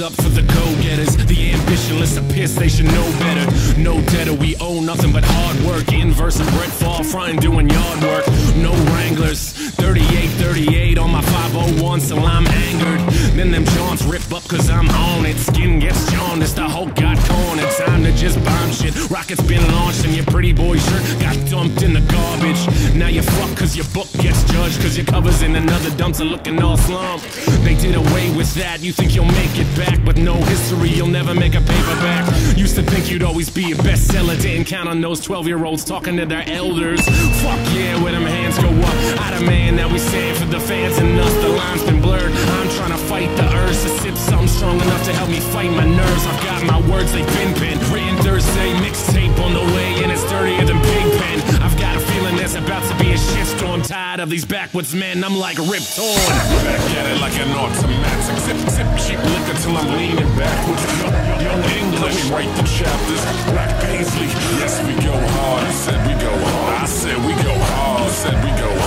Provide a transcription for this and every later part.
Up for the go-getters, the ambitionless, a piss, they should know better. No debtor, we owe nothing but hard work. Inverse of Brett Fall, frying doing yard work. No Wranglers, 38, 38 on my 501 till I'm angered. Then them jaunts rip up cause I'm on it. Skin gets jaundiced, the whole got cornered. Time to just bomb shit. Rockets been launched and your pretty boy shirt got Now you fuck cause your book gets judged cause your cover's in another dumpster looking all slump. They did away with that, you think you'll make it back, but no history, you'll never make a paperback. Used to think you'd always be a bestseller, didn't count on those 12 year olds talking to their elders. Fuck yeah, where them hands go up. Of man, now we stand for the fans and us, the line's been blurred. I'm trying to fight the urge to sip something strong enough to help me fight my nerves. I've got my words, they've been penned. Written Thursday, mixtape Tired of these backwoods men, I'm like ripped on. Back at it like an automatic. Sip, sip cheap liquor till I'm leaning backwards. Young, young English, let me write the chapters. Black Paisley, yes we go hard. I said we go hard. I said we go hard. You said we go hard.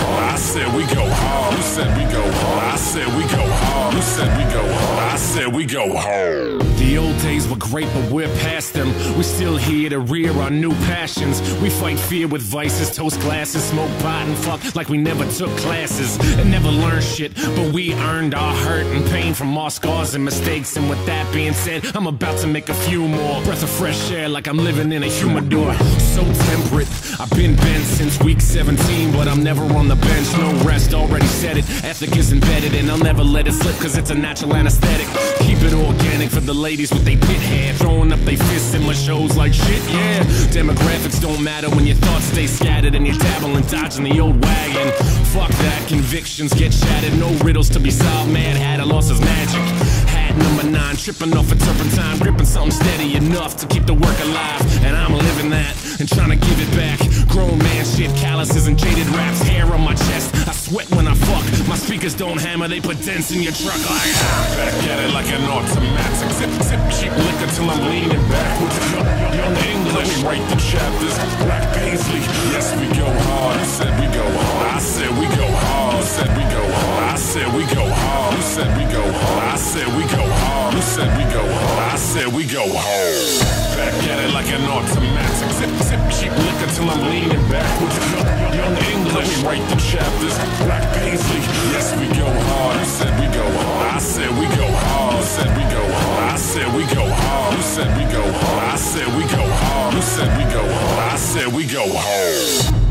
Said we go hard. You said we go hard. I said we go hard. You said we go hard. I said we go hard. The old days were great, but we're past them. We're still here to rear our new passions. We fight fear with vices, toast glasses, smoke pot, and fuck like we never took classes and never learned shit. But we earned our hurt and pain from our scars and mistakes. And with that being said, I'm about to make a few more. Breath of fresh air like I'm living in a humidor. So temperate, I've been bent since week 17, but I'm never on the bench. No rest, already said it. Ethic is embedded, and I'll never let it slip, cause it's a natural anesthetic. Keep it organic for the ladies with they pit hair, throwing up they fists in my shows like shit, yeah. Demographics don't matter when your thoughts stay scattered and you're dabbling, dodging the old wagon. Fuck that, convictions get shattered, no riddles to be solved. Mad hat, a loss his magic. Hat number nine, tripping off a turpentine, gripping something steady enough to keep the work alive. And I'm living that and trying to give it back. Grown man calluses and jaded raps, hair on my chest. I sweat when I fuck. My speakers don't hammer, they put dents in your truck like ah. Back at it like an automatic. Sip, sip cheap liquor till I'm leaning backwards. Young, young English, write the chapters. Black Paisley, yes we go hard. You said we go hard. I said we go hard. Back at it like an automatic. Sip, sip cheap liquor till I'm leaning backwards. Young, young English, let me write the chapters. Black Paisley, yes we go hard. You said we go hard. I said we go hard. You said we go hard. I said we go hard. You said we go hard. I said we go hard. You said we go hard. I said we go hard.